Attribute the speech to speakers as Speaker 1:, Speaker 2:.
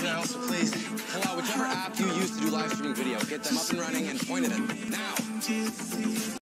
Speaker 1: Uh, please, pull out whichever app you use to do live streaming video. Get them up and running and point it at me Now!